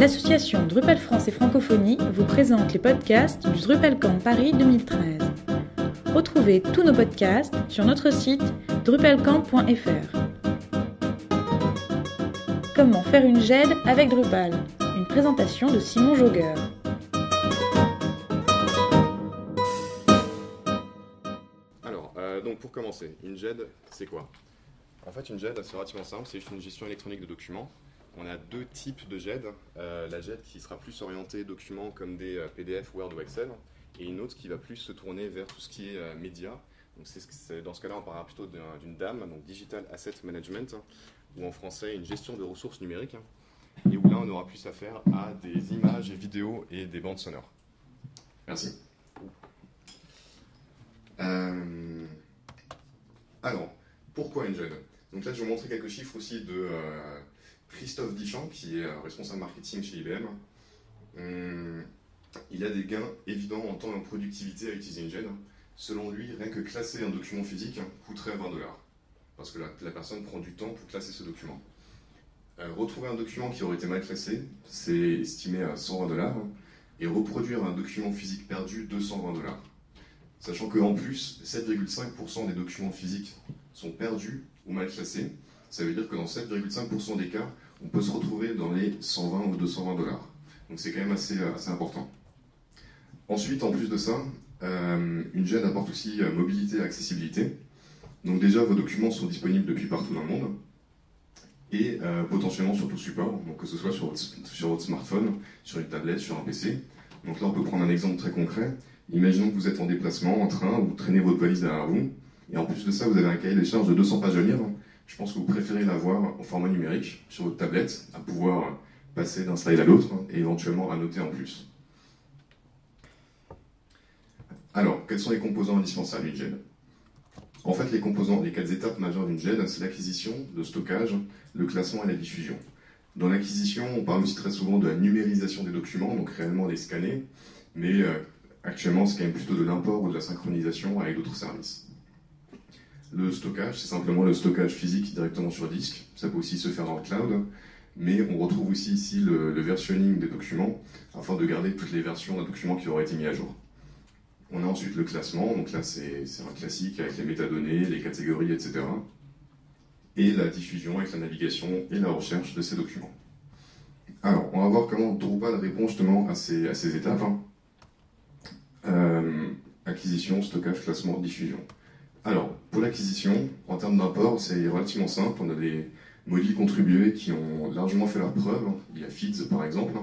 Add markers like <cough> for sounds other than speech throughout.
L'association Drupal France et Francophonie vous présente les podcasts du DrupalCamp Paris 2013. Retrouvez tous nos podcasts sur notre site drupalcamp.fr. Comment faire une GED avec Drupal? Une présentation de Simon Jogger. Alors, euh, donc pour commencer, une GED, c'est quoi? En fait, une GED, c'est relativement simple, c'est juste une gestion électronique de documents. On a deux types de GED. Euh, la GED qui sera plus orientée documents comme des euh, PDF, Word ou Excel, et une autre qui va plus se tourner vers tout ce qui est euh, média. Donc c'est, dans ce cas-là, on parlera plutôt d'un- d'une DAM, donc Digital Asset Management, ou en français une gestion de ressources numériques, et où là on aura plus affaire à des images et vidéos et des bandes sonores. Merci. Euh, alors, pourquoi une GED Donc là, je vais vous montrer quelques chiffres aussi de euh, Christophe Dichamp, qui est responsable marketing chez IBM. Hum, il a des gains évidents en temps et en productivité une GED. Selon lui, rien que classer un document physique coûterait 20 dollars. Parce que la, la personne prend du temps pour classer ce document. Euh, retrouver un document qui aurait été mal classé, c'est estimé à 120 dollars. Et reproduire un document physique perdu, 220 dollars. Sachant qu'en plus, 7,5% des documents physiques sont perdus ou mal classés. Ça veut dire que dans 7,5% des cas, on peut se retrouver dans les 120 ou 220 dollars. Donc c'est quand même assez, euh, assez important. Ensuite, en plus de ça, euh, une GED apporte aussi euh, mobilité et accessibilité. Donc déjà, vos documents sont disponibles depuis partout dans le monde et potentiellement sur tout support, donc que ce soit sur votre, sur votre smartphone, sur une tablette, sur un PC. Donc là, on peut prendre un exemple très concret. Imaginons que vous êtes en déplacement, en train, vous traînez votre valise derrière vous, et en plus de ça, vous avez un cahier des charges de 200 pages à lire. Je pense que vous préférez l'avoir en format numérique sur votre tablette, à pouvoir passer d'un slide à l'autre, et éventuellement à noter en plus. Alors, quels sont les composants indispensables d'une GED En fait, les composants, les quatre étapes majeures d'une GED, c'est l'acquisition, le stockage, le classement et la diffusion. Dans l'acquisition, on parle aussi très souvent de la numérisation des documents, donc réellement les scanner, mais euh, actuellement, c'est quand même plutôt de l'import ou de la synchronisation avec d'autres services. Le stockage, c'est simplement le stockage physique directement sur disque. Ça peut aussi se faire dans le cloud, mais on retrouve aussi ici le, versionning des documents afin de garder toutes les versions d'un document qui aurait été mis à jour. On a ensuite le classement, donc là c'est un classique avec les métadonnées, les catégories, etc. Et la diffusion avec la navigation et la recherche de ces documents. Alors, on va voir comment Drupal répond justement à ces, à ces étapes. hein. Euh, acquisition, stockage, classement, diffusion. Alors, pour l'acquisition, en termes d'import, c'est relativement simple. On a des modules contribués qui ont largement fait leur preuve. Il y a Feeds par exemple.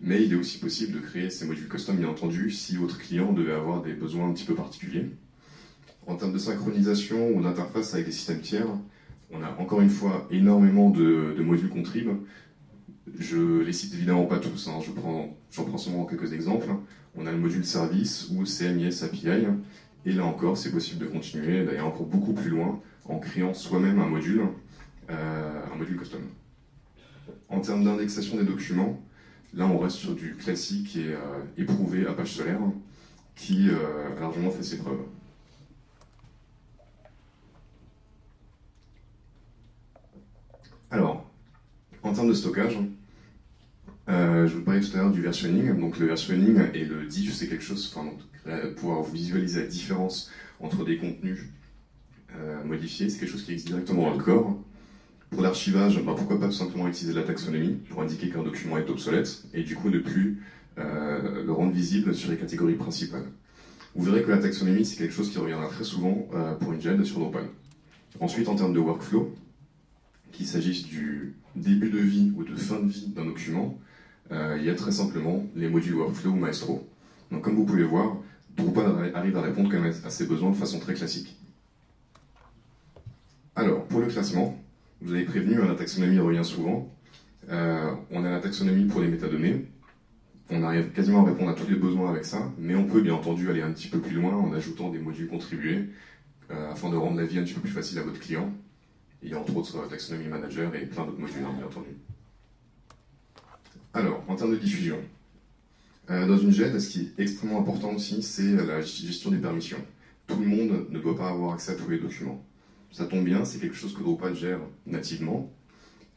Mais il est aussi possible de créer ces modules custom, bien entendu, si votre client devait avoir des besoins un petit peu particuliers. En termes de synchronisation ou d'interface avec des systèmes tiers, on a encore une fois énormément de, modules contrib. Je les cite évidemment pas tous, hein, je prends, j'en prends seulement quelques exemples. On a le module service ou CMIS API, et là encore, c'est possible de continuer, d'aller encore beaucoup plus loin en créant soi-même un module, euh, un module custom. En termes d'indexation des documents, là on reste sur du classique et euh, éprouvé Apache Solaire, qui euh, largement fait ses preuves. Alors, en termes de stockage, euh, je vous parlais tout à l'heure du versionning. Donc le versionning et le diff, c'est quelque chose, enfin, donc, euh, pouvoir visualiser la différence entre des contenus euh, modifiés, c'est quelque chose qui existe directement dans le corps. Pour l'archivage, bah, pourquoi pas tout simplement utiliser la taxonomie pour indiquer qu'un document est obsolète et du coup ne plus le rendre visible sur les catégories principales. Vous verrez que la taxonomie, c'est quelque chose qui reviendra très souvent pour une GED sur Drupal. Ensuite, en termes de workflow, qu'il s'agisse du début de vie ou de fin de vie d'un document, il y a très simplement les modules Workflow ou Maestro. Donc comme vous pouvez voir, Drupal arrive à répondre quand même à ces besoins de façon très classique. Alors, pour le classement, vous avez prévenu, hein, la taxonomie revient souvent. Euh, on a la taxonomie pour les métadonnées. On arrive quasiment à répondre à tous les besoins avec ça, mais on peut bien entendu aller un petit peu plus loin en ajoutant des modules contribués euh, afin de rendre la vie un petit peu plus facile à votre client. Il y a entre autres Taxonomy Manager et plein d'autres modules, hein, bien entendu. Alors, en termes de diffusion, euh, dans une GED, ce qui est extrêmement important aussi, c'est la gestion des permissions. Tout le monde ne doit pas avoir accès à tous les documents. Ça tombe bien, c'est quelque chose que Drupal gère nativement.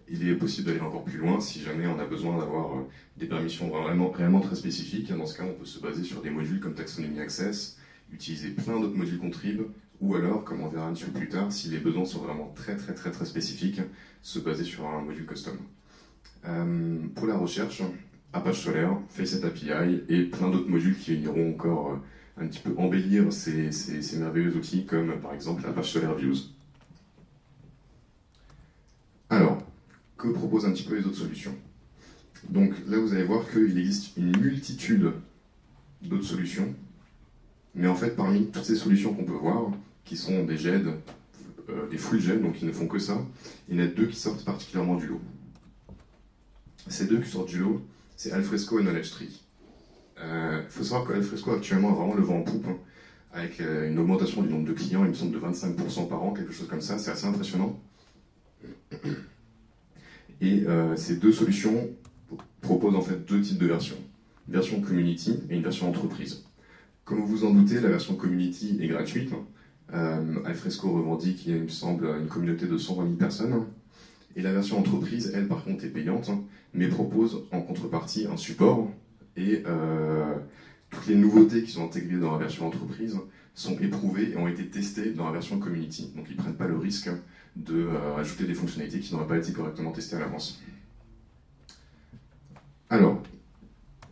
il est possible d'aller encore plus loin si jamais on a besoin d'avoir des permissions vraiment, réellement très spécifiques. Dans ce cas, on peut se baser sur des modules comme Taxonomy Access, utiliser plein d'autres modules contrib, ou alors, comme on verra un petit peu plus tard, si les besoins sont vraiment très très très très spécifiques, se baser sur un module custom. Euh, pour la recherche, Apache Solaire, Faceit API et plein d'autres modules qui iront encore euh, un petit peu embellir ces, ces, merveilleux outils comme par exemple Apache Solaire Views. Alors, que proposent un petit peu les autres solutions? Donc là, vous allez voir qu'il existe une multitude d'autres solutions, mais en fait, parmi toutes ces solutions qu'on peut voir, qui sont des GED, euh, des full GED, donc ils ne font que ça, il y en a deux qui sortent particulièrement du lot. Ces deux qui sortent du lot, c'est Alfresco et Knowledge Tree. Il euh, faut savoir qu'Alfresco actuellement a vraiment le vent en poupe, hein, avec euh, une augmentation du nombre de clients, il me semble de 25% par an, quelque chose comme ça, c'est assez impressionnant. Et euh, ces deux solutions proposent en fait deux types de versions. Une version community et une version entreprise. Comme vous vous en doutez, la version community est gratuite. Alfresco revendique, il me semble, une communauté de 120 000 personnes. Et la version entreprise, elle, par contre, est payante, mais propose en contrepartie un support. Et euh, toutes les nouveautés qui sont intégrées dans la version entreprise sont éprouvées et ont été testées dans la version community. Donc ils ne prennent pas le risque de euh, des fonctionnalités qui n'auraient pas été correctement testées à l'avance. Alors,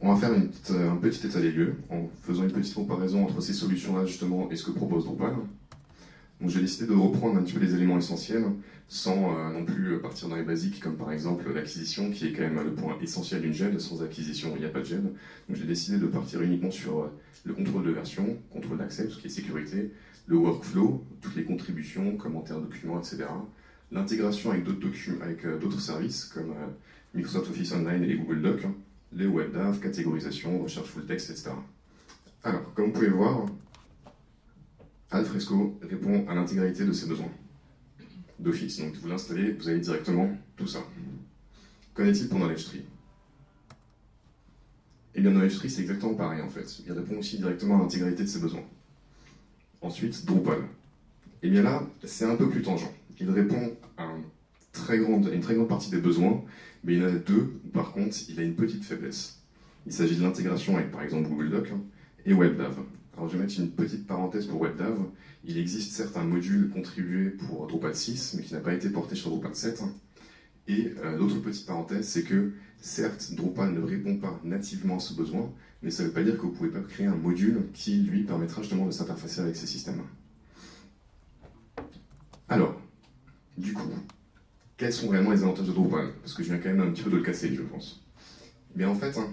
on va faire un petit état des lieux en faisant une petite comparaison entre ces solutions-là justement et ce que propose Drupal. Donc j'ai décidé de reprendre un petit peu les éléments essentiels sans euh, non plus partir dans les basiques comme par exemple l'acquisition qui est quand même le point essentiel d'une GED. Sans acquisition, il n'y a pas de GED. Donc j'ai décidé de partir uniquement sur euh, le contrôle de version, contrôle d'accès, ce qui est sécurité, le workflow, toutes les contributions, commentaires, documents, etc. L'intégration avec d'autres avec euh, d'autres services comme Microsoft Office Online et Google Docs, les WebDAV, catégorisation, recherche full text, etc. Alors, comme vous pouvez le voir, Alfresco répond à l'intégralité de ses besoins d'office. Donc vous l'installez, vous avez directement tout ça. Qu'en est-il pour Knowledge Tree Eh bien Knowledge Tree c'est exactement pareil en fait. Il répond aussi directement à l'intégralité de ses besoins. Ensuite, Drupal. Eh bien là, c'est un peu plus tangent. Il répond à, une très grande partie des besoins, mais il y en a deux où par contre il a une petite faiblesse. Il s'agit de l'intégration avec par exemple Google Docs et WebDAV. Alors je vais mettre une petite parenthèse pour WebDAV. Il existe certes un module contribué pour Drupal 6, mais qui n'a pas été porté sur Drupal 7. Et euh, l'autre petite parenthèse, c'est que certes, Drupal ne répond pas nativement à ce besoin, mais ça ne veut pas dire que vous ne pouvez pas créer un module qui, lui, permettra justement de s'interfacer avec ces systèmes. Alors, du coup, quels sont réellement les avantages de Drupal? Parce que je viens quand même un petit peu de le casser, je pense. Mais en fait, hein,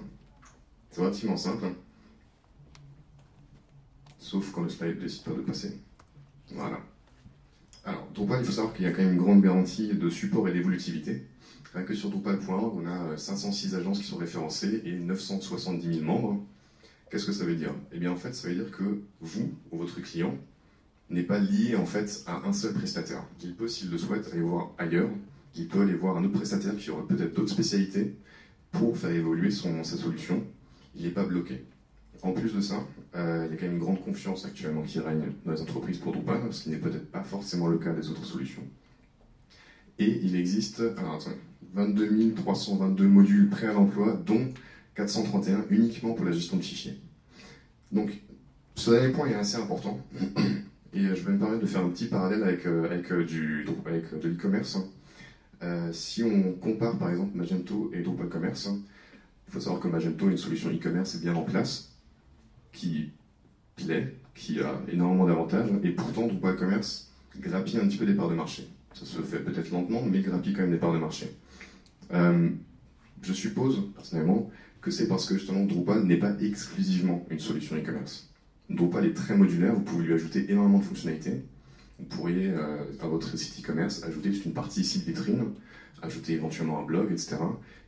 c'est relativement simple sauf quand le slide décide pas de passer. Voilà. Alors, Drupal, il faut savoir qu'il y a quand même une grande garantie de support et d'évolutivité. Rien que sur Drupal.org, on a 506 euh, agences qui sont référencées et 970 000 membres. Qu'est-ce que ça veut dire? Eh bien, en fait, ça veut dire que vous, ou votre client, n'est pas lié en fait à un seul prestataire. Il peut, s'il le souhaite, aller voir ailleurs. Il peut aller voir un autre prestataire qui aurait peut-être d'autres spécialités pour faire évoluer son, sa solution. Il n'est pas bloqué. En plus de ça, euh, il y a quand même une grande confiance actuellement qui règne dans les entreprises pour Drupal, ce qui n'est peut-être pas forcément le cas des autres solutions. Et il existe alors, 22 322 modules prêts à l'emploi, dont 431 uniquement pour la gestion de fichiers. Donc, ce dernier point est assez important. Et je vais me permettre de faire un petit parallèle avec, euh, avec, euh, de l'e-commerce. si on compare par exemple Magento et Drupal Commerce, il faut savoir que Magento est une solution e-commerce bien en place qui plaît, qui a énormément d'avantages, et pourtant Drupal Commerce grappille un petit peu des parts de marché. Ça se fait peut-être lentement, mais grappille quand même des parts de marché. Euh, je suppose, personnellement, que c'est parce que justement Drupal n'est pas exclusivement une solution e-commerce. Drupal est très modulaire, vous pouvez lui ajouter énormément de fonctionnalités. Vous pourriez, euh, votre site e-commerce, ajouter juste une partie site vitrine, ajouter éventuellement un blog, etc.,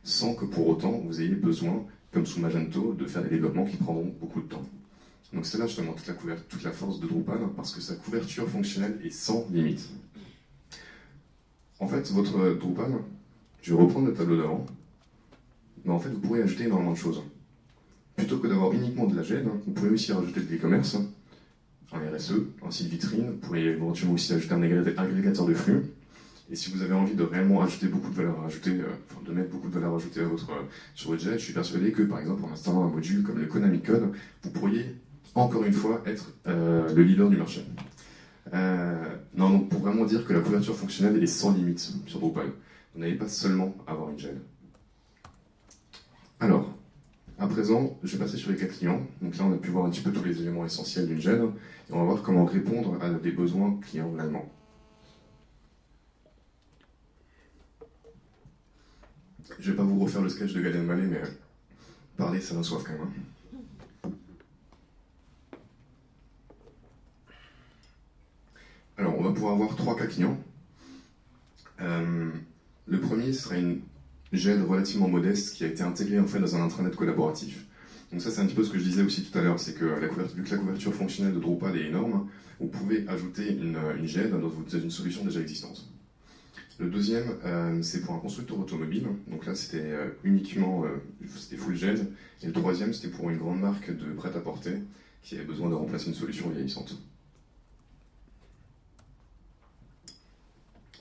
sans que pour autant vous ayez besoin comme sous Magento, de faire des développements qui prendront beaucoup de temps. Donc c'est là justement toute la, toute la force de Drupal, parce que sa couverture fonctionnelle est sans limite. En fait, votre Drupal, je vais reprendre le tableau d'avant, mais en fait, vous pourrez ajouter énormément de choses. Plutôt que d'avoir uniquement de la GED, vous pouvez aussi rajouter de l'e-commerce, un RSE, un site vitrine, vous pourriez éventuellement aussi ajouter un agrégateur de flux, Et si vous avez envie de réellement ajouter beaucoup de valeur ajoutée, enfin, de mettre beaucoup de valeur ajoutée à votre, sur votre jet, je suis persuadé que par exemple en installant un module comme le Konami Code, vous pourriez encore une fois être le leader du marché. non, donc pour vraiment dire que la couverture fonctionnelle est sans limite sur Drupal. Vous n'allez pas seulement avoir une gel. Alors, à présent, je vais passer sur les cas clients. Donc là, on a pu voir un petit peu tous les éléments essentiels d'une gel. Et on va voir comment répondre à des besoins clients l'allemand. Je vais pas vous refaire le sketch de Gad Elmaleh, mais parler, ça soif quand même. Hein. Alors, on va pouvoir avoir trois cas clients. Euh, le premier sera une GED relativement modeste qui a été intégrée en fait dans un intranet collaboratif. Donc ça c'est un petit peu ce que je disais aussi tout à l'heure, c'est que vu que la couverture fonctionnelle de Drupal est énorme, vous pouvez ajouter une, une GED dans une solution déjà existante. Le deuxième, euh, c'est pour un constructeur automobile. Donc là, c'était euh, uniquement, euh, c'était full GED. Et le troisième, c'était pour une grande marque de prêt-à-porter qui avait besoin de remplacer une solution vieillissante.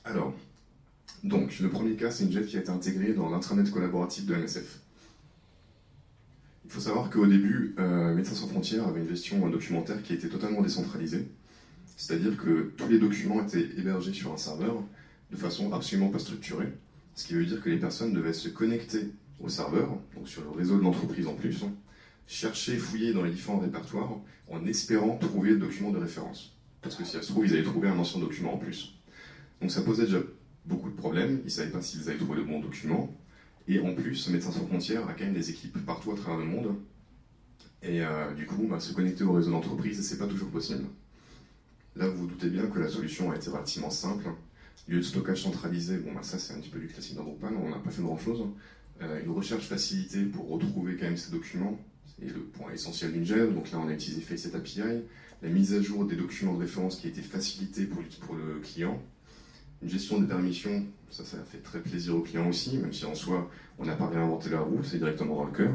Alors, donc, le premier cas, c'est une jet qui a été intégrée dans l'intranet collaboratif de MSF. Il faut savoir qu'au début, Médecins sans frontières avait une gestion documentaire qui était totalement décentralisée. C'est-à-dire que tous les documents étaient hébergés sur un serveur de façon absolument pas structurée. Ce qui veut dire que les personnes devaient se connecter au serveur, donc sur le réseau de l'entreprise en plus, chercher, fouiller dans les différents répertoires en espérant trouver le document de référence. Parce que si ça se trouve, ils avaient trouvé un ancien document en plus. Donc ça posait déjà beaucoup de problèmes, ils ne savaient pas s'ils avaient trouvé le bon document. Et en plus, Médecins sans frontières a quand même des équipes partout à travers le monde. Et euh, du coup, bah, se connecter au réseau d'entreprise, c'est pas toujours possible. Là, vous vous doutez bien que la solution a été relativement simple. Lieu de stockage centralisé, bon, bah, ça c'est un petit peu du classique dans on n'a pas fait grand chose. Euh, une recherche facilitée pour retrouver quand même ces documents, c'est le point essentiel d'une GED. Donc là, on a utilisé Faceit API. La mise à jour des documents de référence qui a été facilitée pour le client une gestion des permissions, ça, ça fait très plaisir aux clients aussi, même si en soi, on n'a pas réinventé la roue, c'est directement dans le cœur.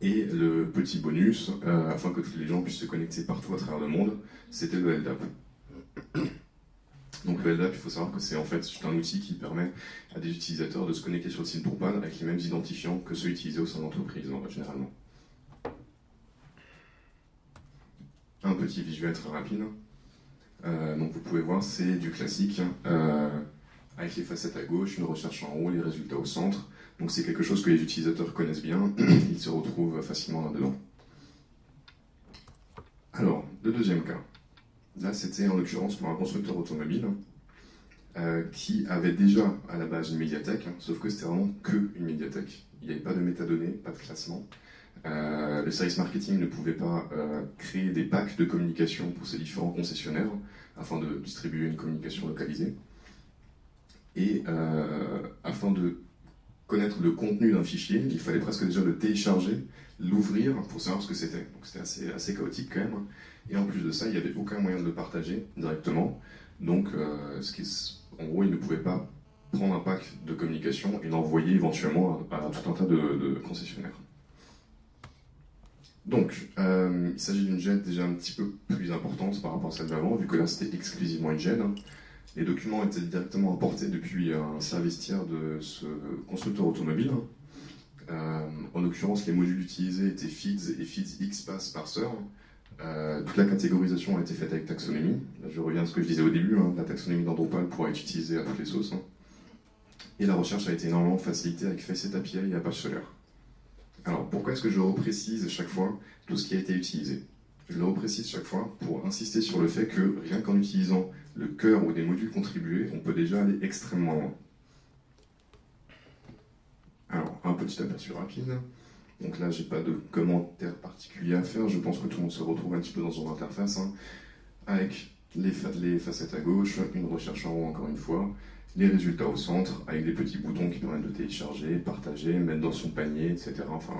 Et le petit bonus, euh, afin que tous les gens puissent se connecter partout à travers le monde, c'était le LDAP. Donc le il faut savoir que c'est en fait un outil qui permet à des utilisateurs de se connecter sur le site Drupal avec les mêmes identifiants que ceux utilisés au sein de l'entreprise, généralement. Un petit visuel très rapide. Euh, donc vous pouvez voir, c'est du classique, euh, avec les facettes à gauche, une recherche en haut, les résultats au centre. Donc c'est quelque chose que les utilisateurs connaissent bien, <clears throat> ils se retrouvent facilement là-dedans. Alors, le deuxième cas. Là, c'était en l'occurrence pour un constructeur automobile euh, qui avait déjà à la base une médiathèque, hein, sauf que c'était vraiment que une médiathèque. Il n'y avait pas de métadonnées, pas de classement. Euh, le service marketing ne pouvait pas euh, créer des packs de communication pour ces différents concessionnaires afin de distribuer une communication localisée. Et afin de connaître le contenu d'un fichier, il fallait presque déjà le télécharger, l'ouvrir pour savoir ce que c'était. Donc c'était assez, chaotique quand même. Et en plus de ça, il n'y avait aucun moyen de le partager directement. Donc, qui, en gros, il ne pouvait pas prendre un pack de communication et l'envoyer éventuellement à, tout un tas de concessionnaires. Donc, euh, il s'agit d'une gêne déjà un petit peu plus importante par rapport à celle d'avant, vu que là c'était exclusivement une gêne. Les documents étaient directement importés depuis un service tiers de ce constructeur automobile. Euh, en l'occurrence, les modules utilisés étaient feeds et feeds X pass parser. Euh, toute la catégorisation a été faite avec taxonomie. Là, je reviens à ce que je disais au début, hein, la taxonomie dans Drupal pourra être utilisée à toutes les sauces. Hein. Et la recherche a été énormément facilitée avec Faceit API et Apache Solaire. Alors, pourquoi est-ce que je reprécise chaque fois tout ce qui a été utilisé? Je le reprécise chaque fois pour insister sur le fait que rien qu'en utilisant le cœur ou des modules contribués, on peut déjà aller extrêmement loin. Alors, un petit aperçu rapide. Donc là, j'ai pas de commentaires particuliers à faire. Je pense que tout le monde se retrouve un petit peu dans son interface. Hein, avec les, les facettes à gauche, une recherche en haut encore une fois, les résultats au centre, avec des petits boutons qui permettent de télécharger, partager, mettre dans son panier, etc. Enfin,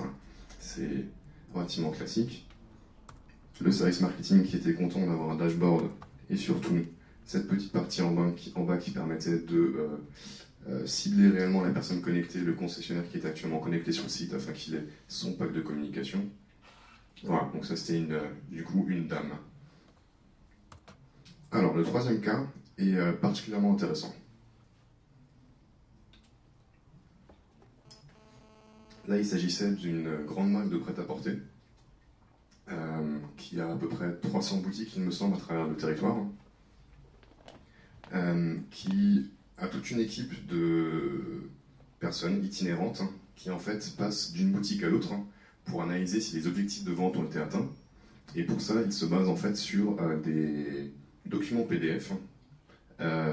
c'est relativement classique. Le service marketing qui était content d'avoir un dashboard et surtout cette petite partie en bas qui, permettait de euh, euh, cibler réellement la personne connectée, le concessionnaire qui est actuellement connecté sur le site afin qu'il ait son pack de communication. Voilà, donc ça c'était euh, du coup une dame. Alors le troisième cas est particulièrement intéressant. Là il s'agissait d'une grande marque de prêt-à-porter qui a à peu près 300 boutiques il me semble à travers le territoire qui a toute une équipe de personnes itinérantes hein, qui en fait passent d'une boutique à l'autre hein, pour analyser si les objectifs de vente ont été atteints. Et pour ça, il se base en fait sur euh, des documents PDF hein,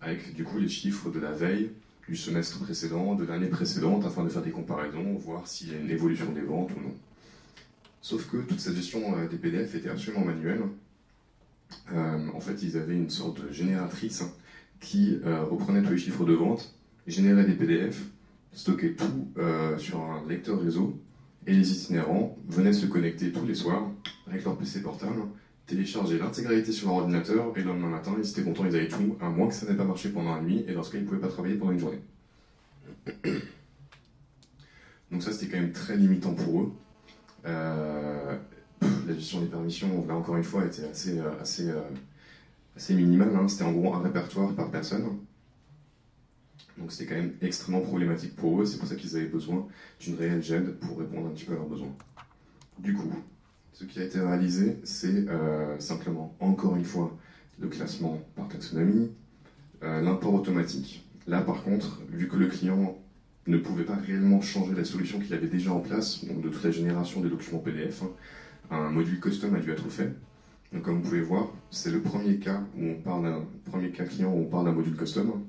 avec du coup les chiffres de la veille, du semestre précédent, de l'année précédente, afin de faire des comparaisons, voir s'il y a une évolution des ventes ou non. Sauf que toute cette gestion euh, des PDF était absolument manuelle. Euh, en fait, ils avaient une sorte de génératrice qui euh, reprenait tous les chiffres de vente, générait des PDF, stockait tout sur un lecteur réseau, et les itinérants venaient se connecter tous les soirs avec leur PC portable, télécharger l'intégralité sur leur ordinateur, et le lendemain matin, ils étaient contents, ils avaient tout, à moins que ça n'ait pas marché pendant la nuit, et lorsqu'ils ne pouvaient pas travailler pendant une journée. Donc ça, c'était quand même très limitant pour eux. Euh, la gestion des permissions, là encore une fois, était assez, euh, assez, euh, assez minimale. C'était en gros un répertoire par personne. Donc c'était quand même extrêmement problématique pour eux. C'est pour ça qu'ils avaient besoin d'une réelle GED pour répondre un petit peu à leurs besoins. Du coup, ce qui a été réalisé, c'est simplement, encore une fois, le classement par taxonomie, l'import automatique. Là, par contre, vu que le client ne pouvait pas réellement changer la solution qu'il avait déjà en place, donc de toute la génération des documents PDF. Hein. Un module custom a dû être fait. Comme vous pouvez voir, c'est le premier cas où on parle d'un premier cas client où on parle d'un module custom.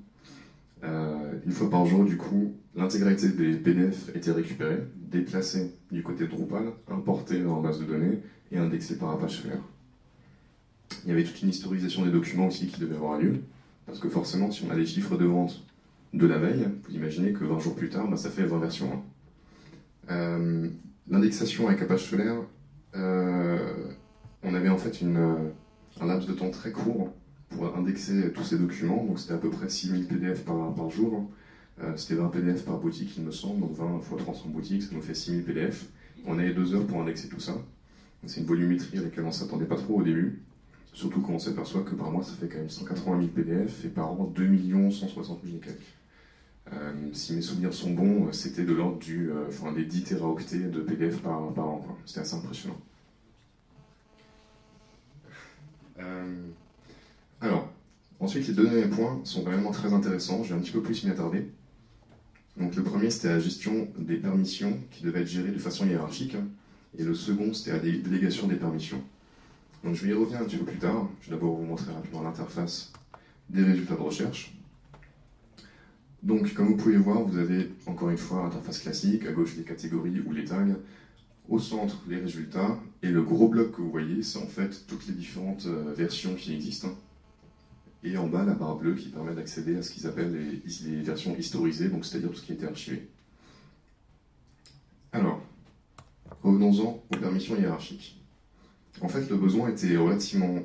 Euh, une fois par jour, du coup, l'intégralité des PDF était récupérée, déplacée du côté Drupal, importée dans la base de données et indexée par Apache Flare. Il y avait toute une historisation des documents aussi qui devait avoir lieu, parce que forcément, si on a des chiffres de vente de la veille, vous imaginez que 20 jours plus tard, bah, ça fait 20 versions. Euh, l'indexation avec Apache Solaire, on avait en fait une, euh, un laps de temps très court pour indexer tous ces documents, donc c'était à peu près 6000 PDF par, jour. c'était 20 PDF par boutique, il me semble, donc 20 x 300 boutiques, ça nous fait 6000 PDF. On avait deux heures pour indexer tout ça. C'est une volumétrie à laquelle on ne s'attendait pas trop au début. Surtout quand on s'aperçoit que par mois, ça fait quand même 180 000 PDF et par an, 2 160 000 et. Euh, si mes souvenirs sont bons, c'était de l'ordre du, euh, enfin, des 10 teraoctets de PDF par, an. C'était assez impressionnant. Euh, alors, ensuite, les deux derniers points sont vraiment très intéressants. Je vais un petit peu plus m'y attarder. Donc, le premier, c'était la gestion des permissions qui devait être gérée de façon hiérarchique. Et le second, c'était la délégation des permissions. Donc, je vais y revenir un petit peu plus tard. Je vais d'abord vous montrer rapidement l'interface des résultats de recherche. Donc, comme vous pouvez voir, vous avez encore une fois l'interface classique, à gauche les catégories ou les tags, au centre les résultats, et le gros bloc que vous voyez, c'est en fait toutes les différentes euh, versions qui existent. Et en bas, la barre bleue qui permet d'accéder à ce qu'ils appellent les, versions historisées, donc c'est-à-dire tout ce qui a été archivé. Alors, revenons-en aux permissions hiérarchiques. En fait, le besoin était relativement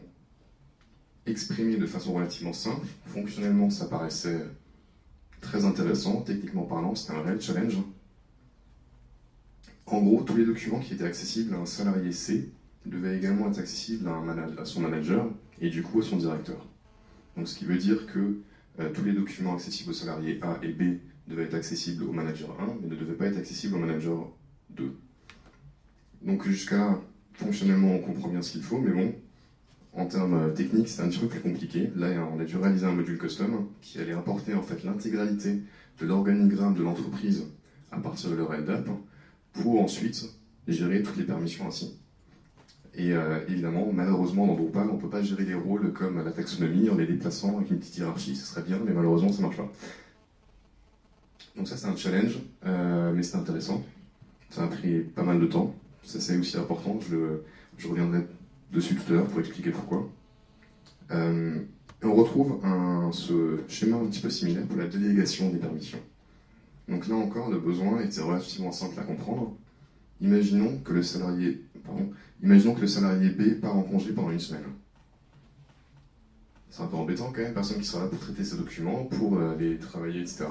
exprimé de façon relativement simple. Fonctionnellement, ça paraissait très intéressant, techniquement parlant, c'était un réel challenge. En gros, tous les documents qui étaient accessibles à un salarié C devaient également être accessibles à, son manager et du coup à son directeur. Donc ce qui veut dire que euh, tous les documents accessibles au salarié A et B devaient être accessibles au manager 1, mais ne devaient pas être accessibles au manager 2. Donc jusqu'à fonctionnellement on comprend bien ce qu'il faut, mais bon, en termes euh, techniques, c'est un petit peu plus compliqué. Là, on a dû réaliser un module custom qui allait apporter en fait l'intégralité de l'organigramme de l'entreprise à partir de leur LDAP pour ensuite gérer toutes les permissions ainsi. Et euh, évidemment, malheureusement, dans Drupal, on ne peut pas gérer les rôles comme la taxonomie en les déplaçant avec une petite hiérarchie, ce serait bien, mais malheureusement, ça ne marche pas. Donc ça, c'est un challenge, euh, mais c'est intéressant. Ça a pris pas mal de temps. Ça, c'est aussi important. Je, je reviendrai dessus tout à l'heure pour expliquer pourquoi. Euh, on retrouve un, ce schéma un petit peu similaire pour la délégation des permissions. Donc là encore, le besoin était relativement simple à comprendre. Imaginons que le salarié, pardon, imaginons que le salarié B part en congé pendant une semaine. C'est un peu embêtant quand même, personne qui sera là pour traiter ses documents, pour euh, aller travailler, etc.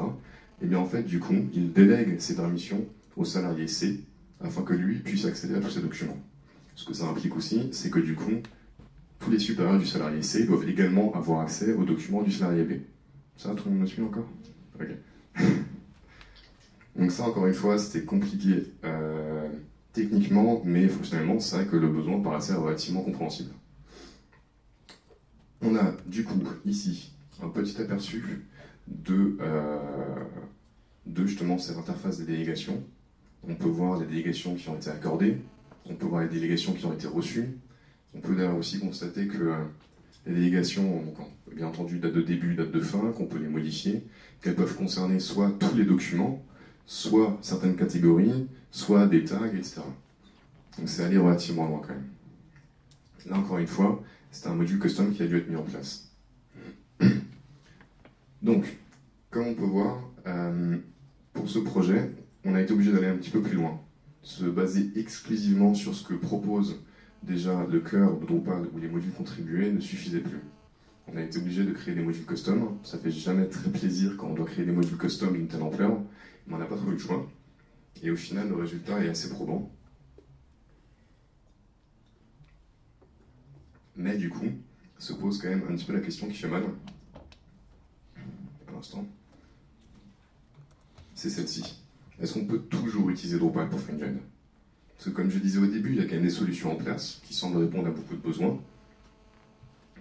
Et bien en fait, du coup, il délègue ses permissions au salarié C afin que lui puisse accéder à tous ces documents. Ce que ça implique aussi, c'est que du coup, tous les supérieurs du salarié C doivent également avoir accès aux documents du salarié B. Ça, tout le monde me suit encore? Ok. Donc ça, encore une fois, c'était compliqué euh, techniquement, mais fonctionnellement, c'est vrai que le besoin paraissait relativement compréhensible. On a du coup ici un petit aperçu de, euh, de justement cette interface des délégations. On peut voir les délégations qui ont été accordées, on peut voir les délégations qui ont été reçues. On peut d'ailleurs aussi constater que euh, les délégations ont bien entendu date de début, date de fin, qu'on peut les modifier, qu'elles peuvent concerner soit tous les documents, soit certaines catégories, soit des tags, etc. Donc c'est aller relativement loin quand même. Là encore une fois, c'est un module custom qui a dû être mis en place. <coughs> Donc, comme on peut voir, euh, pour ce projet, on a été obligé d'aller un petit peu plus loin. Se baser exclusivement sur ce que propose déjà le cœur de Drupal où les modules contribués ne suffisait plus. On a été obligé de créer des modules custom. Ça fait jamais très plaisir quand on doit créer des modules custom d'une telle ampleur, mais on n'a pas trop eu le choix. Et au final, le résultat est assez probant. Mais du coup, se pose quand même un petit peu la question qui fait mal. À l'instant. C'est celle-ci. Est-ce qu'on peut toujours utiliser Drupal pour FrameJoin Parce que comme je disais au début, il y a quand même des solutions en place qui semblent répondre à beaucoup de besoins.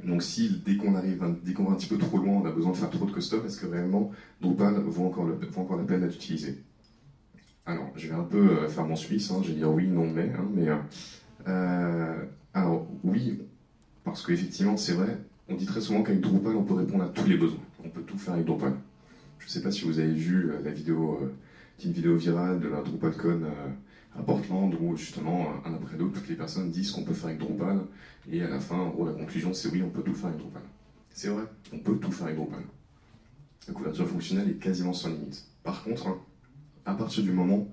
Donc si dès qu'on arrive, dès qu'on va un petit peu trop loin, on a besoin de faire trop de custom, est-ce que réellement Drupal vaut encore, la peine d'être utilisé? Alors, je vais un peu euh, faire mon suisse, hein, je vais dire oui, non, mais. Hein, mais euh, alors, oui, parce qu'effectivement, c'est vrai, on dit très souvent qu'avec Drupal, on peut répondre à tous les besoins. On peut tout faire avec Drupal. Je ne sais pas si vous avez vu euh, la vidéo, une vidéo virale de la DrupalCon à Portland où justement, un après l'autre, toutes les personnes disent qu'on peut faire avec Drupal et à la fin, en gros, la conclusion c'est oui, on peut tout faire avec Drupal. C'est vrai, on peut tout faire avec Drupal. La couverture fonctionnelle est quasiment sans limite. Par contre, à partir du moment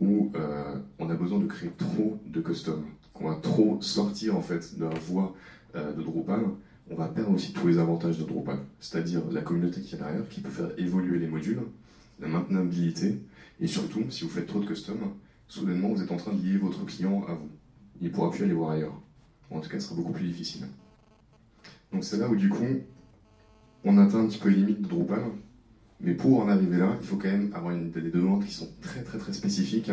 où euh, on a besoin de créer trop de custom, qu'on va trop sortir en fait de la voie euh, de Drupal, on va perdre aussi tous les avantages de Drupal, c'est-à-dire la communauté qui est derrière, qui peut faire évoluer les modules, la maintenabilité, et surtout, si vous faites trop de custom, soudainement vous êtes en train de lier votre client à vous. Il ne pourra plus aller voir ailleurs. En tout cas, ce sera beaucoup plus difficile. Donc c'est là où du coup, on atteint un petit peu les limites de Drupal. Mais pour en arriver là, il faut quand même avoir des demandes qui sont très très très spécifiques.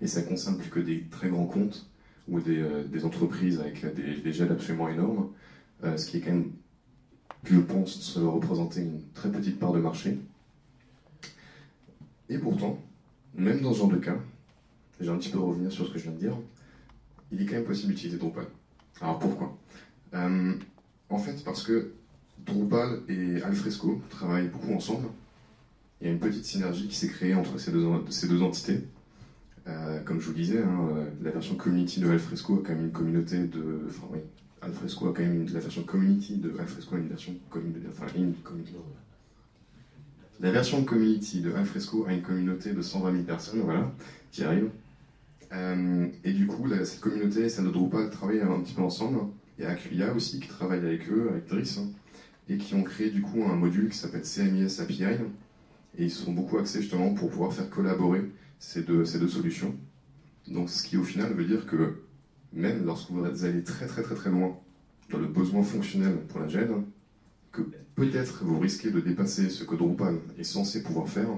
Et ça concerne plus que des très grands comptes ou des, euh, entreprises avec des, des gels absolument énormes. Euh, ce qui est quand même, je pense, représenter une très petite part de marché. Et pourtant, même dans ce genre de cas, je vais un petit peu revenir sur ce que je viens de dire, il est quand même possible d'utiliser Drupal. Alors pourquoi? Euh, En fait, parce que Drupal et Alfresco travaillent beaucoup ensemble. Il y a une petite synergie qui s'est créée entre ces deux, entités. Euh, comme je vous disais, hein, la version community de Alfresco a quand même une communauté de. Enfin, oui, Alfresco a quand même une, la version community de Alfresco a une version community. Enfin, une community. La version community de Alfresco a une communauté de 120 000 personnes, voilà, qui arrivent. Euh, et du coup, cette communauté, ça ne Drupal travaille un petit peu ensemble. Il y a Aquila aussi qui travaille avec eux, avec Driss, hein, et qui ont créé du coup un module qui s'appelle CMIS API. Et ils sont beaucoup axés justement pour pouvoir faire collaborer ces deux, ces deux solutions. Donc, ce qui au final veut dire que même lorsque vous allez très très très très loin dans le besoin fonctionnel pour la GED, que peut-être vous risquez de dépasser ce que Drupal est censé pouvoir faire,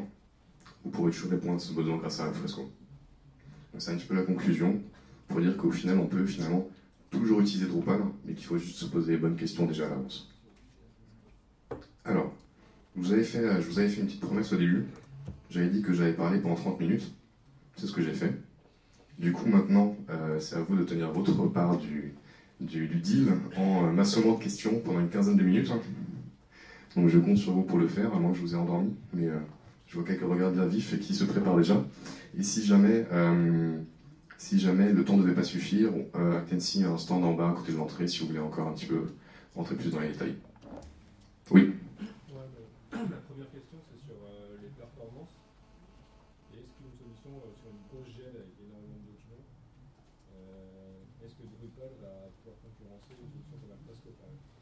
vous pourrez toujours répondre à ce besoin grâce à Alfresco c'est un petit peu la conclusion pour dire qu'au final, on peut finalement toujours utiliser Drupal, mais qu'il faut juste se poser les bonnes questions déjà à l'avance. Alors, je vous avais fait une petite promesse au début. J'avais dit que j'allais parler pendant 30 minutes. C'est ce que j'ai fait. Du coup, maintenant, euh, c'est à vous de tenir votre part du, du, deal en euh, m'assommant de questions pendant une quinzaine de minutes. Donc je compte sur vous pour le faire, à moins que je vous ai endormi. Mais euh, je vois quelques regards bien vifs et qui se préparent déjà. Et si jamais, euh, si jamais le temps ne devait pas suffire, euh, Actency a un stand en bas à côté de l'entrée si vous voulez encore un petit peu rentrer plus dans les détails. Oui La première question, c'est sur euh, les performances. Est-ce qu'une solution euh, sur une grosse gel avec énormément de documents, est-ce que Drupal va pouvoir concurrencer une solution comme Alfresco par exemple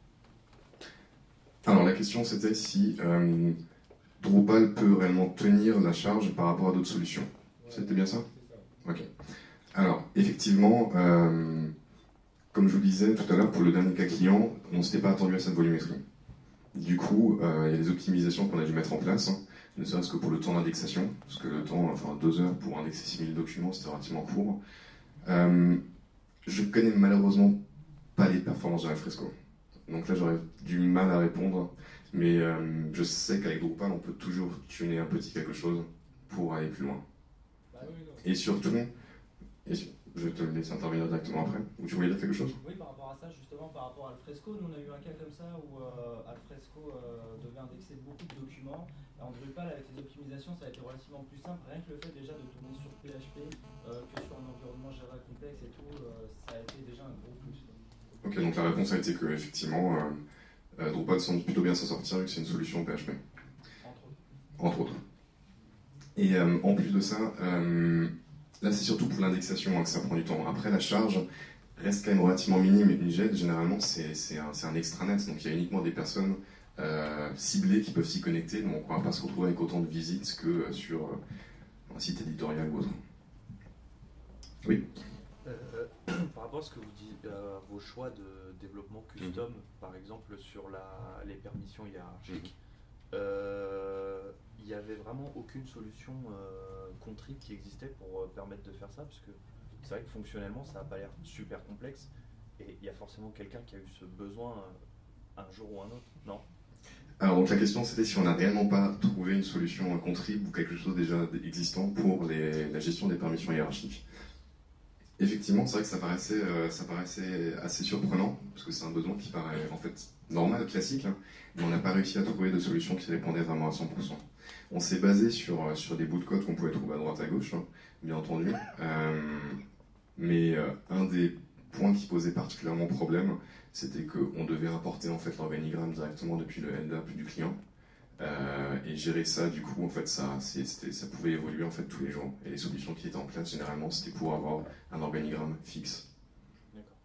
Alors la question c'était si Drupal peut réellement tenir la charge par rapport à d'autres solutions. C'était bien ça? Ok. Alors, effectivement, euh, comme je vous disais tout à l'heure, pour le dernier cas client, on ne s'était pas attendu à cette volumétrie. Du coup, euh, il y a des optimisations qu'on a dû mettre en place, hein, ne serait-ce que pour le temps d'indexation, parce que le temps, enfin deux heures pour indexer 6000 documents, c'était relativement court. Euh, je connais malheureusement pas les performances de Alfresco. Donc là, j'aurais du mal à répondre, mais euh, je sais qu'avec Drupal, on peut toujours tuner un petit quelque chose pour aller plus loin. Et surtout, je te laisse intervenir directement après, ou tu voulais dire quelque chose? Oui, par rapport à ça, justement, par rapport à Alfresco, nous on a eu un cas comme ça où euh, Alfresco euh, devait indexer beaucoup de documents. Et en Drupal, avec les optimisations, ça a été relativement plus simple. Rien que le fait déjà de tourner sur PHP, que sur un environnement Java complexe et tout, ça a été déjà un gros plus. Ok, donc la réponse a été que effectivement, euh, euh, semble plutôt bien s'en sortir que c'est une solution PHP, Entre autres. entre autres. Et euh, en plus de ça, euh, là c'est surtout pour l'indexation hein, que ça prend du temps. Après, la charge reste quand même relativement minime. Une GED, généralement, c'est un, un extranet, donc il y a uniquement des personnes ciblées qui peuvent s'y connecter, donc on ne va pas se retrouver avec autant de visites que sur un site éditorial ou autre. Euh, par rapport à ce que vous dites, euh, vos choix de développement custom, par exemple sur la, les permissions hiérarchiques, euh, il n'y avait vraiment aucune solution euh, contrib qui existait pour euh, permettre de faire ça, parce que c'est vrai que fonctionnellement ça n'a pas l'air super complexe, et il y a forcément quelqu'un qui a eu ce besoin euh, un jour ou un autre, non? Alors donc la question c'était si on n'a réellement pas trouvé une solution contrib ou quelque chose déjà existant pour les- la gestion des permissions hiérarchiques. Effectivement, c'est vrai que ça paraissait, euh, ça paraissait assez surprenant, parce que c'est un besoin qui paraît en fait normal, classique, hein, mais on n'a pas réussi à trouver de solution qui répondait vraiment à 100%. On s'est basé sur, euh, sur des bouts de code qu'on pouvait trouver à droite à gauche, hein, bien entendu, euh, mais un des points qui posait particulièrement problème, c'était qu'on devait importer en fait l'organigramme directement depuis le LDAP du client. Euh, et gérer ça, du coup, en fait, ça, ça pouvait évoluer en fait tous les jours. Et les solutions qui étaient en place, généralement, c'était pour avoir un organigramme fixe, D'accord.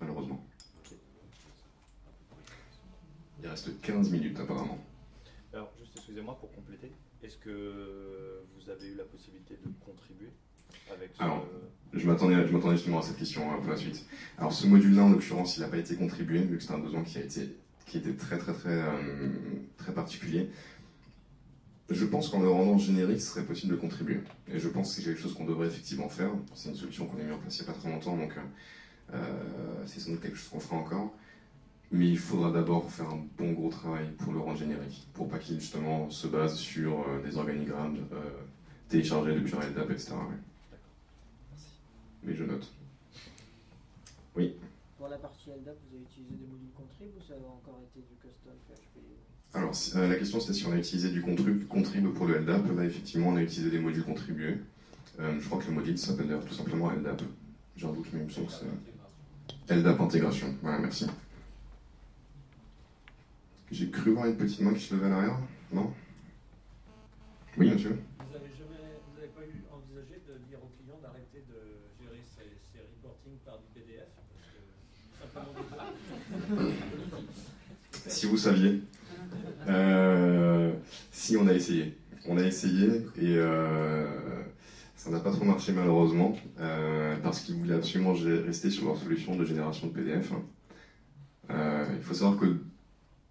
malheureusement. Il reste 15 minutes apparemment. Alors, juste excusez-moi pour compléter, est-ce que vous avez eu la possibilité de contribuer avec ce... Alors, Je m'attendais, je m'attendais justement à cette question euh, pour la suite. Alors ce module-là, en l'occurrence, il n'a pas été contribué, vu que c'est un besoin qui a été, qui était très très très euh, très particulier. Je pense qu'en le rendant générique, ce serait possible de contribuer. Et je pense que c'est quelque chose qu'on devrait effectivement faire. C'est une solution qu'on a mis en place il n'y a pas très longtemps, donc euh, c'est sans doute quelque chose qu'on fera encore. Mais il faudra d'abord faire un bon gros travail pour le rendre générique, pour pas qu'il justement se base sur euh, des organigrammes euh, téléchargés depuis un LDAP, etc. ouais. D'accord. Merci. Mais je note. Pour la partie LDAP, vous avez utilisé des modules contrib ou ça a encore été du custom PHP Alors, euh, la question c'était si on a utilisé du contrib, pour le LDAP. Là, effectivement, on a utilisé des modules contribués. Euh, je crois que le module s'appelle d'ailleurs tout simplement LDAP. J'ai un doute, mais il me que c'est LDAP intégration. Voilà, merci. J'ai cru voir une petite main qui se levait à l'arrière. Non? Oui, monsieur Vous n'avez jamais, vous n'avez pas eu envisagé de dire aux clients d'arrêter de gérer ces, ces reportings par du PDF parce que simplement des Si vous saviez. Euh, si, on a essayé. On a essayé et euh, ça n'a pas trop marché malheureusement euh, parce qu'ils voulaient absolument rester sur leur solution de génération de PDF. Il faut savoir que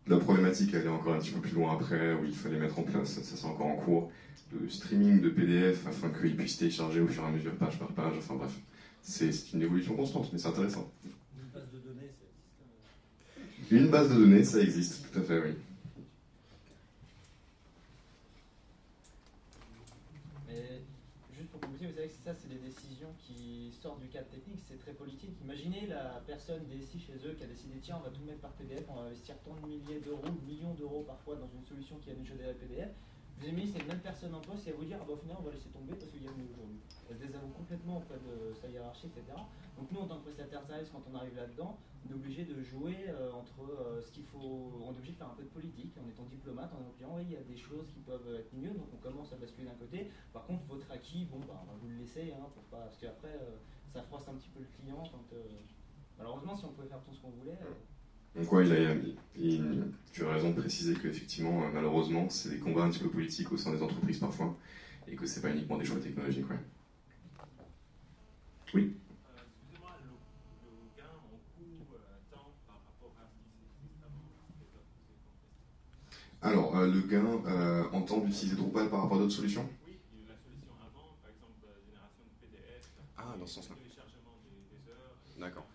la problématique elle est encore un petit peu plus loin après où il fallait mettre en place, ça c'est encore en cours, de streaming de PDF afin qu'ils puissent télécharger au fur et à mesure page par page. Enfin bref, c'est une évolution constante mais c'est intéressant. une base de données, ça existe. euh, Une base de données, ça existe, tout à fait, oui. Mais juste pour compléter, vous savez que ça, c'est des décisions qui sortent du cadre technique, c'est très politique. Imaginez la personne DSI chez eux qui a décidé tiens, on va tout mettre par PDF, on va investir tant de milliers d'euros, millions d'euros parfois dans une solution qui a déjà la PDF. Vous imaginez cette même personne en poste et elle vous dire ah bah au final on va laisser tomber parce qu'il y a mieux aujourd'hui. Elle se désavoue complètement auprès de sa hiérarchie, etc. Donc nous en tant que prestataire service, quand on arrive là-dedans, on est obligé de jouer euh, entre euh, ce qu'il faut. On est obligé de faire un peu de politique en étant diplomate, en disant oui, il y a des choses qui peuvent être mieux, donc on commence à basculer d'un côté. Par contre, votre acquis, bon, bah, on va vous le laisser, hein, pour pas, parce qu'après, euh, ça froisse un petit peu le client. Malheureusement, si on pouvait faire tout ce qu'on voulait. Donc ouais, il a, il- tu as raison de préciser qu'effectivement, euh, malheureusement, c'est des combats un petit peu politiques au sein des entreprises parfois, et que c'est pas uniquement des choix technologiques, ouais. Excusez-moi, le, le gain en coût, temps par rapport à ce qui existe avant, c'était Alors, euh, le gain euh, en temps d'utiliser Drupal par rapport à d'autres solutions? Oui, la solution avant, par exemple, la génération de PDF, Ah, dans ce sens-là. téléchargement des, des heures. D'accord.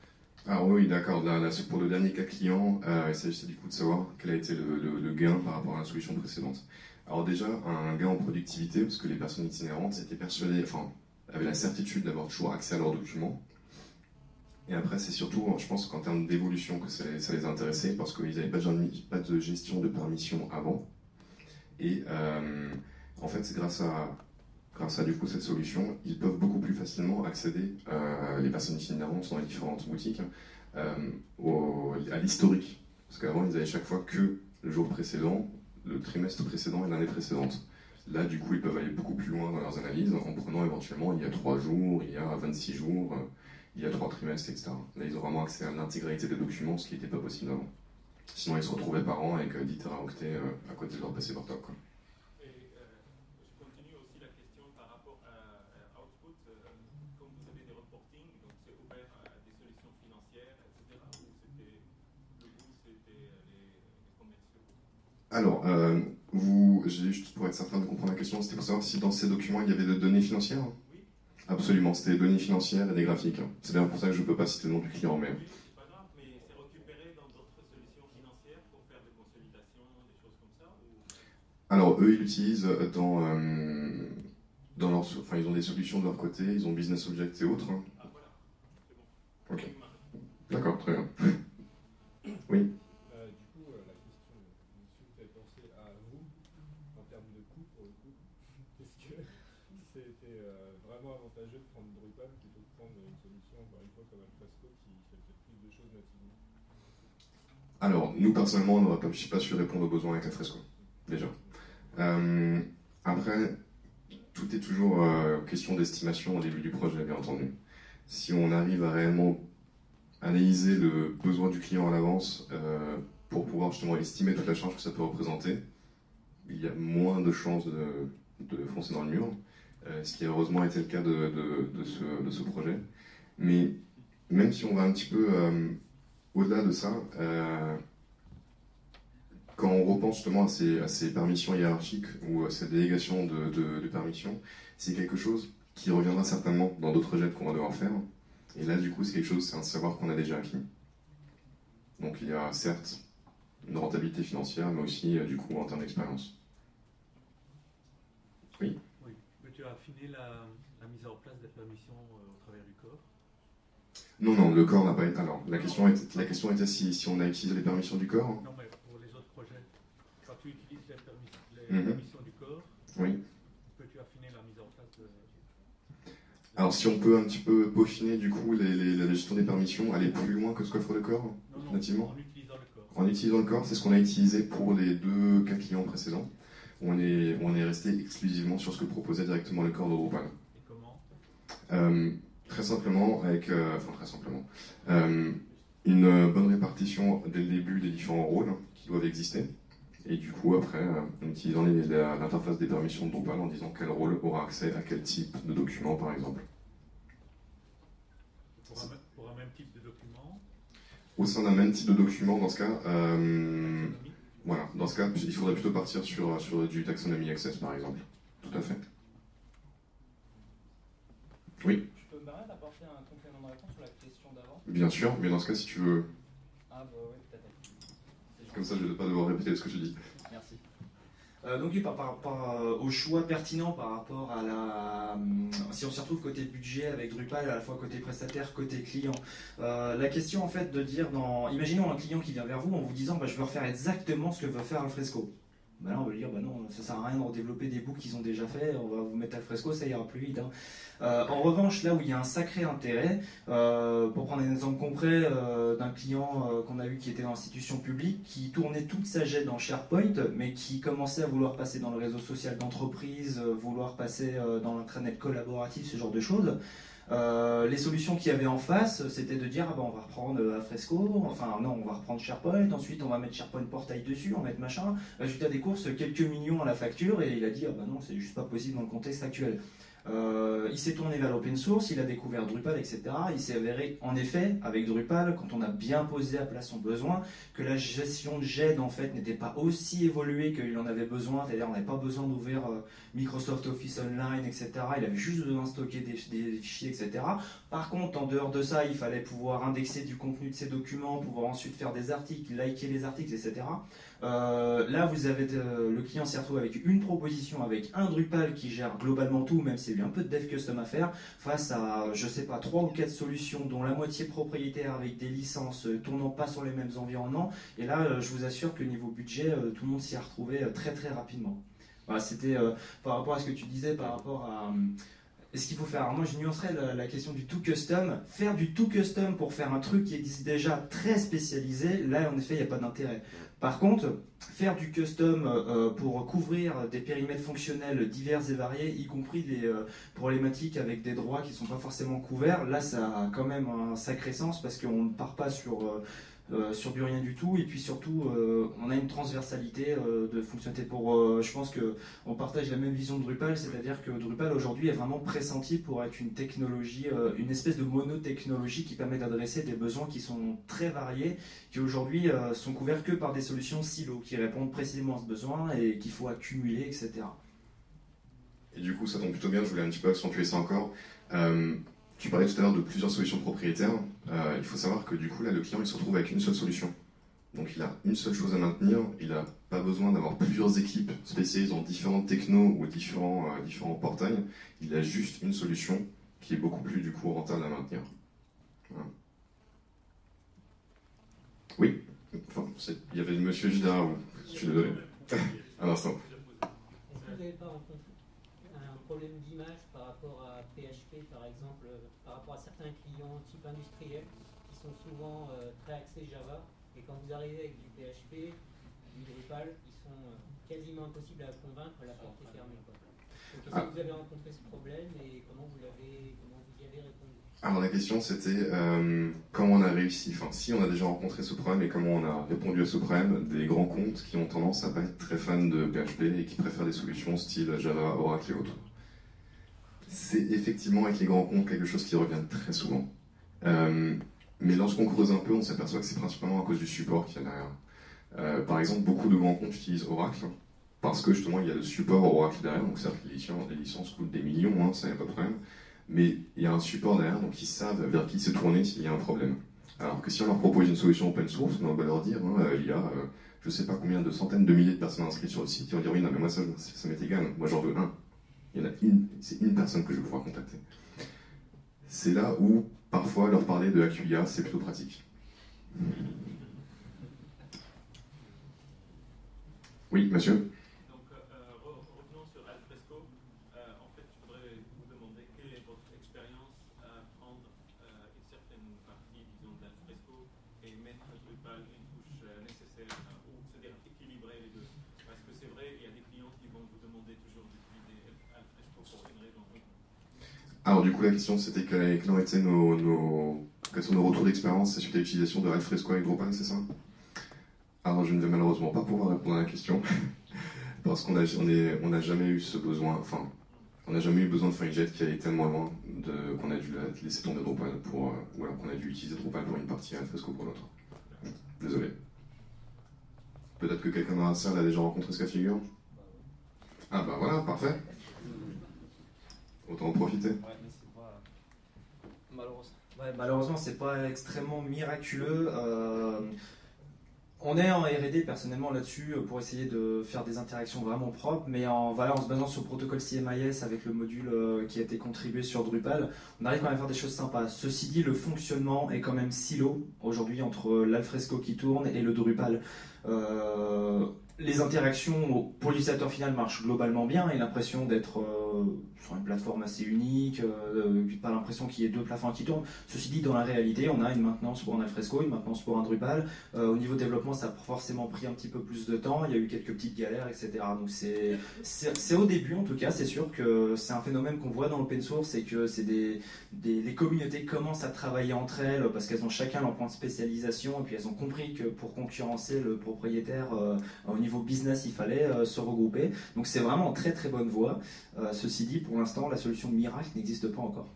Ah oui, d'accord. Pour le dernier cas client. Euh, il s'agissait du coup de savoir quel a été le, gain par rapport à la solution précédente. Alors déjà, un gain en productivité, parce que les personnes itinérantes étaient persuadées, enfin, avaient la certitude d'avoir toujours accès à leurs documents. Et après, c'est surtout, je pense qu'en termes d'évolution, que ça, les- intéressés, parce qu'ils n'avaient pas, de gen- pas de gestion de permission avant. Et euh, en fait, c'est grâce à, grâce à du coup cette solution, ils peuvent beaucoup plus facilement accéder, euh, les personnes itinérantes dans les différentes boutiques, euh, à l'historique. Parce qu'avant, ils avaient chaque fois que le jour précédent, le trimestre précédent et l'année précédente. Là, du coup, ils peuvent aller beaucoup plus loin dans leurs analyses en prenant éventuellement il y a 3 jours, il y a 26 jours, il y a 3 trimestres, etc. Là, ils ont vraiment accès à l'intégralité des documents, ce qui n'était pas possible avant. Sinon, ils se retrouvaient par an avec euh, 10 teraoctets euh, à côté de leur PC portable. Quoi. Et euh, je continue aussi la question par rapport à, à Output. euh, comme vous avez des reporting, donc c'est ouvert à des solutions financières, etc. Ou c'était le but, c'était euh, les, les commerciaux Alors, euh, vous, juste pour être certain de comprendre la question, c'était pour savoir si dans ces documents il y avait des données financières Oui. Absolument, c'était des données financières et des graphiques. C'est d'ailleurs pour ça que je ne peux pas citer le nom du client, mais. Oui, c'est pas grave, mais c'est récupéré dans d'autres solutions financières pour faire des consolidations, des choses comme ça ou... Alors, eux, ils l'utilisent dans. euh, dans leur, enfin, ils ont des solutions de leur côté, ils ont Business Object et autres. hein. Ah voilà, c'est bon. Ok. D'accord, très bien. Euh, du coup, euh, la question, monsieur, vous avez pensé à vous en termes de coût pour le coup Est-ce que euh, vraiment avantageux de prendre Drupal plutôt que prendre une solution, encore une fois, comme Alfresco qui fait plus de choses nativement Alors, nous, personnellement, pas, je sais pas su répondre aux besoins avec Alfresco, déjà. Euh, après, tout est toujours euh, question d'estimation au début du projet, bien entendu. Si on arrive à réellement analyser le besoin du client à l'avance pour pouvoir justement estimer toute la charge que ça peut représenter, il y a moins de chances de, foncer dans le mur, ce qui a heureusement été le cas de, ce, projet. Mais même si on va un petit peu euh, au-delà de ça, euh, quand on repense justement à ces, permissions hiérarchiques ou à cette délégation de, permissions, c'est quelque chose qui reviendra certainement dans d'autres jets qu'on va devoir faire. Et là, du coup, c'est quelque chose, c'est un savoir qu'on a déjà acquis. Donc il y a certes une rentabilité financière, mais aussi euh, du coup en termes d'expérience. Oui, mais tu as affiné la, la mise en place des permissions euh, au travers du corps? Non, non, le corps n'a pas été. Alors, la question était, la question était si, si on a utilisé les permissions du corps. Non, mais pour les autres projets, quand tu utilises les, permis- les Mhm. permissions du corps, Oui. peux-tu affiner la mise en place de. Alors, si on peut un petit peu peaufiner du coup les, les- la gestion des permissions, aller plus loin que ce qu'offre le corps, Non, non, nativement? en utilisant le corps. En utilisant le corps, c'est ce qu'on a utilisé pour les deux cas clients précédents. On est, on est resté exclusivement sur ce que proposait directement le corps de Drupal. Et comment? Euh, très simplement, avec, euh, enfin très simplement, euh, une bonne répartition dès le début des différents rôles qui doivent exister. Et du coup, après, en utilisant l'interface des permissions de Drupal en disant quel rôle aura accès à quel type de document, par exemple. pour un, même- pour un même type de document? Au sein d'un même type de document, dans ce cas, voilà, dans ce cas, il faudrait plutôt partir sur, sur du taxonomy access, par exemple. Tout à fait. Oui, Je peux me permettre d'apporter un complément de réponse sur la question d'avant? Bien sûr, mais dans ce cas, si tu veux, Ah bah oui, peut-être. Comme ça, je ne vais pas devoir répéter ce que tu dis. Euh, donc oui, par rapport euh, au choix pertinent par rapport à la... hum, Si on s'y retrouve côté budget avec Drupal, à la fois côté prestataire, côté client, euh, la question en fait de dire dans... Imaginons un client qui vient vers vous en vous disant bah, je veux refaire exactement ce que veut faire Alfresco. Bah là on va lui dire bah non, ça sert à rien de redévelopper des books qu'ils ont déjà fait, on va vous mettre Alfresco, ça ira plus vite. hein. Euh, en revanche, là où il y a un sacré intérêt, euh, pour prendre un exemple concret euh, d'un client qu'on a eu qui était dans l'institution publique, qui tournait toute sa jet dans SharePoint, mais qui commençait à vouloir passer dans le réseau social d'entreprise, vouloir passer dans l'intranet collaboratif, ce genre de choses. Euh, les solutions qu'il y avait en face, c'était de dire ah ben, on va reprendre euh, Fresco, enfin non, on va reprendre SharePoint, ensuite on va mettre SharePoint Portail dessus, on va mettre machin. Résultat des courses, quelques millions à la facture, et il a dit ah ben non, c'est juste pas possible dans le contexte actuel. Euh, il s'est tourné vers l'open source, il a découvert Drupal, etc. Il s'est avéré, en effet, avec Drupal, quand on a bien posé à plat son besoin, que la gestion de GED en fait n'était pas aussi évoluée qu'il en avait besoin. C'est-à-dire, on n'avait pas besoin d'ouvrir euh, Microsoft Office Online, etc. Il avait juste besoin de stocker des, des fichiers, etc. Par contre, en dehors de ça, il fallait pouvoir indexer du contenu de ces documents, pouvoir ensuite faire des articles, liker les articles, etc. Euh, là, vous avez euh, le client s'y retrouve avec une proposition, avec un Drupal qui gère globalement tout, même s'il y a eu un peu de dev custom à faire, face à, je sais pas, trois ou quatre solutions, dont la moitié propriétaire avec des licences euh, tournant pas sur les mêmes environnements. Et là, je vous assure que niveau budget, tout le monde s'y est retrouvé très très rapidement. Voilà, C'était par rapport à ce que tu disais, par rapport à ce qu'il faut faire Alors moi, je nuancerais la, question du tout custom. Faire du tout custom pour faire un truc qui existe déjà très spécialisé, là, en effet, il n'y a pas d'intérêt. Par contre, faire du custom euh, pour couvrir des périmètres fonctionnels divers et variés, y compris des euh, problématiques avec des droits qui ne sont pas forcément couverts, là, ça a quand même un sacré sens parce qu'on ne part pas sur euh, euh, sur du rien du tout. Et puis surtout, euh, on a une transversalité euh, de fonctionnalité. Pour, je pense qu'on partage la même vision de Drupal, c'est-à-dire que Drupal aujourd'hui est vraiment pressenti pour être une technologie, une espèce de monotechnologie qui permet d'adresser des besoins qui sont très variés, qui aujourd'hui sont couverts que par des solutions silos qui répondent précisément à ce besoin et qu'il faut accumuler, etc. Et du coup, ça tombe plutôt bien, je voulais un petit peu accentuer ça encore. Tu parlais tout à l'heure de plusieurs solutions propriétaires. Euh, il faut savoir que du coup, là, le client, il se retrouve avec une seule solution. Donc il a une seule chose à maintenir, il n'a pas besoin d'avoir plusieurs équipes spécialisées dans différentes technos ou différents, euh, différents portails. Il a juste une solution qui est beaucoup plus du coup rentable à maintenir. Oui, enfin, il y avait le monsieur juste vous. Je suis désolé. <laughs> un instant. Est-ce que vous n'avez pas rencontré un problème d'image par rapport à PHP, par exemple, rapport à certains clients type industriel qui sont souvent euh, très axés Java, et quand vous arrivez avec du PHP, du Drupal, ils sont euh, quasiment impossibles à convaincre, la porte est fermée. est-ce que ah. vous avez rencontré ce problème et comment vous, l'avez, comment vous y avez répondu? Alors la question c'était comment on a réussi, enfin si on a déjà rencontré ce problème et comment on a répondu à ce problème des grands comptes qui ont tendance à pas être très fans de PHP et qui préfèrent des solutions style Java, Oracle et autres c'est effectivement avec les grands comptes quelque chose qui revient très souvent. Euh, mais lorsqu'on creuse un peu, on s'aperçoit que c'est principalement à cause du support qu'il y a derrière. Euh, par exemple, beaucoup de grands comptes utilisent Oracle parce que justement il y a le support Oracle derrière. Donc certes, les licences, les licences coûtent des millions, hein, ça a pas de problème. Mais il y a un support derrière, donc ils savent vers qui se tourner s'il y a un problème. Alors que si on leur propose une solution open source, on va leur dire, hein, il y a je sais pas combien de centaines de milliers de personnes inscrites sur le site, ils vont dire oui, non, mais moi ça m'est égal, moi j'en veux un. Il y en a une, c'est une personne que je vais contacter. C'est là où, parfois, leur parler de AQIA, c'est plutôt pratique. Oui, monsieur Alors du coup la question c'était quels ont été nos, quels sont nos retours d'expérience suite à l'utilisation de Alfresco avec Drupal, c'est ça? Alors je ne vais malheureusement pas pouvoir répondre à la question <laughs> parce qu'on n'a on jamais eu ce besoin, enfin on n'a jamais eu besoin de faire une jet qui allait tellement loin qu'on a dû laisser tomber Drupal pour, euh, ou alors qu'on a dû utiliser Drupal pour une partie et Alfresco pour l'autre. Désolé. Peut-être que quelqu'un dans la salle a déjà rencontré ce cas de figure? Ah bah voilà, parfait. Autant en profiter. Ouais, malheureusement, c'est pas extrêmement miraculeux. Euh, on est en R&D personnellement là-dessus euh, pour essayer de faire des interactions vraiment propres, mais en, se basant sur le protocole CMIS avec le module euh, qui a été contribué sur Drupal, on arrive quand même à faire des choses sympas. Ceci dit, le fonctionnement est quand même silo aujourd'hui entre l'alfresco qui tourne et le Drupal. les interactions pour l'utilisateur final marchent globalement bien et l'impression d'être sur une plateforme assez unique, euh, pas l'impression qu'il y ait deux plafonds qui tournent. Ceci dit, dans la réalité, on a une maintenance pour un Alfresco, une maintenance pour un Drupal. Euh, au niveau développement, ça a forcément pris un petit peu plus de temps. Il y a eu quelques petites galères, etc. Donc c'est au début, en tout cas, c'est sûr que c'est un phénomène qu'on voit dans l'open source, c'est que c'est des, des les communautés commencent à travailler entre elles parce qu'elles ont chacun leur point de spécialisation et puis elles ont compris que pour concurrencer le propriétaire euh, au niveau business, il fallait se regrouper. Donc c'est vraiment en très très bonne voie. Ceci dit, pour l'instant, la solution miracle n'existe pas encore.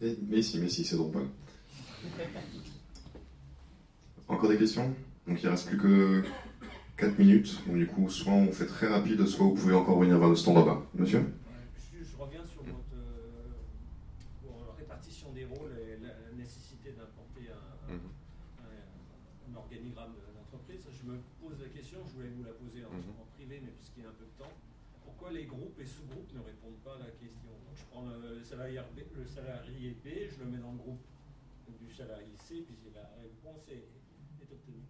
Et- mais si, mais si, c'est Drupal. Encore des questions? Donc il reste plus que 4 minutes. Donc du coup, soit on fait très rapide, soit vous pouvez encore venir vers le stand là-bas. Monsieur Ouais, je, je reviens sur votre euh, bon, répartition des rôles et la, la nécessité d'importer un, Mhm. un- un organigramme de l'entreprise. Je me pose la question, je voulais vous la poser en, Mhm. en privé, mais puisqu'il y a un peu de temps. Pourquoi les groupes et sous-groupes ne répondent pas à la question Donc je prends le, le le salarié B, je le mets dans le groupe du salarié C, puis la réponse est, obtenue.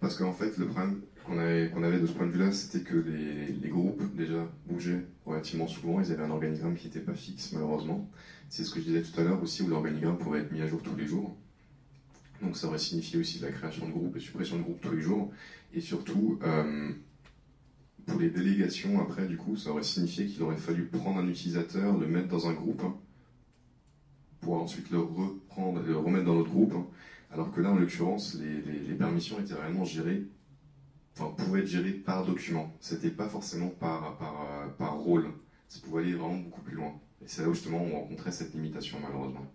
Parce qu'en fait, le problème qu'on avait, de ce point de vue-là, c'était que les, les groupes, déjà, bougeaient relativement souvent. Ils avaient un organigramme qui n'était pas fixe, malheureusement. C'est ce que je disais tout à l'heure aussi, où l'organigramme pourrait être mis à jour tous les jours. Donc ça aurait signifié aussi la création de groupes et suppression de groupes tous les jours. Et surtout, euh, pour les délégations, après, du coup, ça aurait signifié qu'il aurait fallu prendre un utilisateur, le mettre dans un groupe, hein, pour ensuite le reprendre le remettre dans l'autre groupe. hein. Alors que là, en l'occurrence, les permissions étaient réellement gérées, enfin, pouvaient être gérées par document. C'était pas forcément par, par, euh, par rôle. Ça pouvait aller vraiment beaucoup plus loin. Et c'est là où justement on rencontrait cette limitation, malheureusement.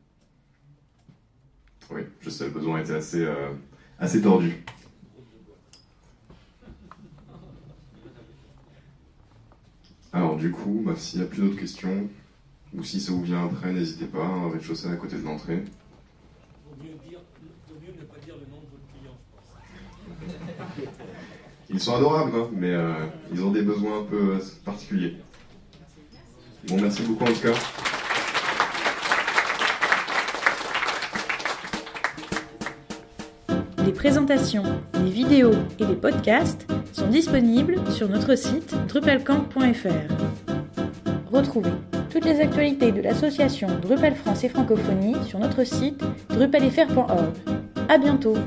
Oui, je sais, le besoin était assez, euh, assez tordu. Alors, du coup, bah, s'il n'y a plus d'autres questions, ou si ça vous vient après, n'hésitez pas, hein, rez-de-chaussée à côté de l'entrée. Vaut mieux, dire, vaut mieux ne pas dire le nom de votre client, je pense. Ils sont adorables, hein, mais euh, ils ont des besoins un peu euh, particuliers. Bon, merci beaucoup en tout cas. Les présentations, les vidéos et les podcasts sont disponibles sur notre site drupalcamp.fr. Retrouvez toutes les actualités de l'association Drupal France et Francophonie sur notre site drupalfr.org. À bientôt!